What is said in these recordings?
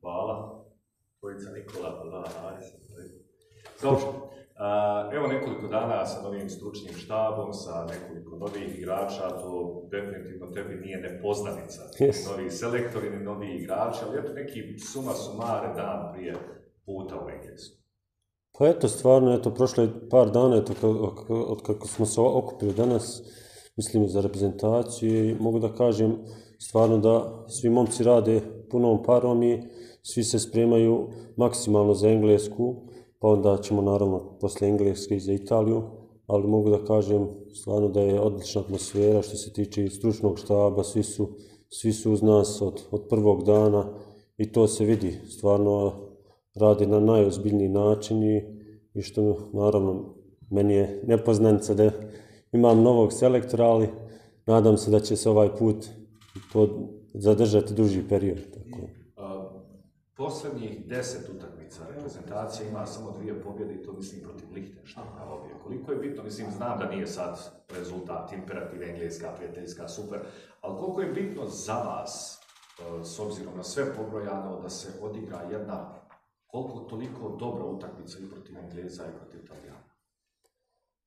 Hvala. Dvojica Nikola, hvala, hvala. Dobro, evo nekoliko dana sa novim stručnim štabom, sa nekoliko novih igrača, to definitivno tebi nije nepoznanica. Yes. Novi selektori, ni novi igrači, ali eto neki suma sumare dan prije puta u Englesku. Pa eto, stvarno, eto, prošlo je par dana, eto, od kako smo se okupili danas, mislim, za reprezentaciju i mogu da kažem stvarno da svi momci rade punom parom i svi se spremaju maksimalno za Englesku, pa onda ćemo naravno posle Engleske i za Italiju, ali mogu da kažem stvarno da je odlična atmosfera što se tiče stručnog štaba, svi su, svi su uz nas od, od prvog dana i to se vidi, stvarno radi na najozbiljniji način i, i što naravno meni je nepoznanica da imam novog selektora, ali nadam se da će se ovaj put to zadržati duži period. Tako. A, Posljednjih deset utakmica reprezentacija ima samo dvije pobjede i to mislim protiv Lichtensteina obje. Koliko je bitno, mislim, znam da nije sad rezultat, imperativ, engleska, prijateljska, super, ali koliko je bitno za vas, e, s obzirom na sve pobrojano, da se odigra jedna koliko toliko dobra utakmica i protiv Engleza i protiv Italijana?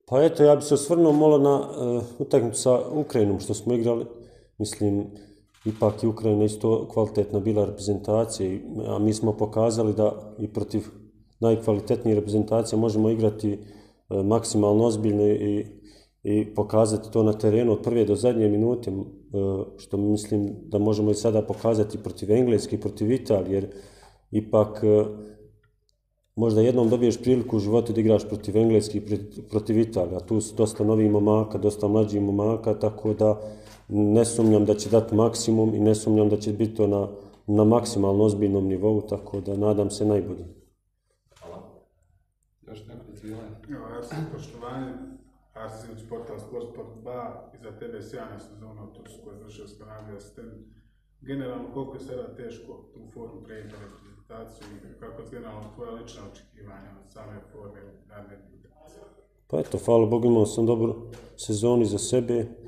Pa eto, ja bi se osvrnuo malo na uh, utakmicu sa Ukrajinom što smo igrali. Mislim, ipak je Ukrajina isto kvalitetna bila reprezentacija, a mi smo pokazali da i protiv najkvalitetnije reprezentacije možemo igrati e, maksimalno ozbiljno i, i pokazati to na terenu od prve do zadnje minute, e, što mislim da možemo i sada pokazati protiv Engleske i protiv Italije, jer ipak e, možda jednom dobiješ priliku u životu da igraš protiv Engleske i protiv Italije, a tu su dosta novih momaka, dosta mlađih momaka, tako da ne sumnjam da će dati maksimum i ne sumnjam da će biti to na, na maksimalno ozbiljnom nivou, tako da nadam se najbolje. Hvala. Još neko ti ja sam poštovanje, Arsenić, portal Sport Sport 2, iza tebe sjajna sezona u Tursku koja je završio s Kanadi asistent. Generalno, koliko je sada teško tu formu prenijeti na reprezentaciju i kako je generalno tvoja lična očekivanja od same forme utakmice? Pa eto, hvala Bogu, imao sam dobru sezonu za sebe.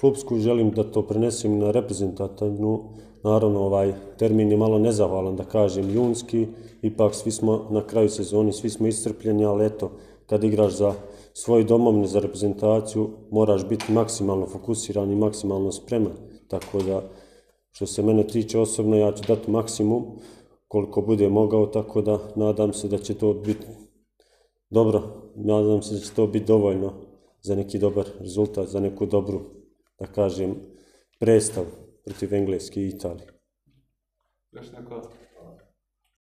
Klubsku želim da to prenesem na reprezentativnu. Naravno, ovaj termin je malo nezahvalan, da kažem, junski. Ipak svi smo na kraju sezoni, svi smo iscrpljeni, ali eto, kad igraš za svoj domovni, za reprezentaciju, moraš biti maksimalno fokusiran i maksimalno spreman. Tako da, što se mene tiče osobno, ja ću dati maksimum koliko bude mogao, tako da nadam se da će to biti dobro, nadam se da će to biti dovoljno za neki dobar rezultat, za neku dobru, da kažem, predstavu protiv Engleske i Italije. Još neko?